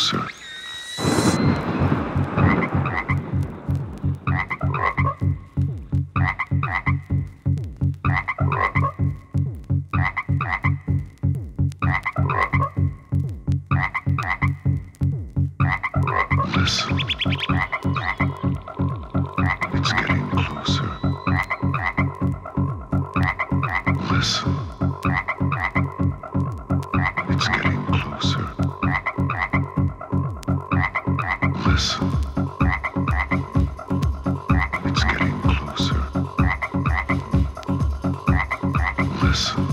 closer. Listen. It's getting closer. Listen. Listen.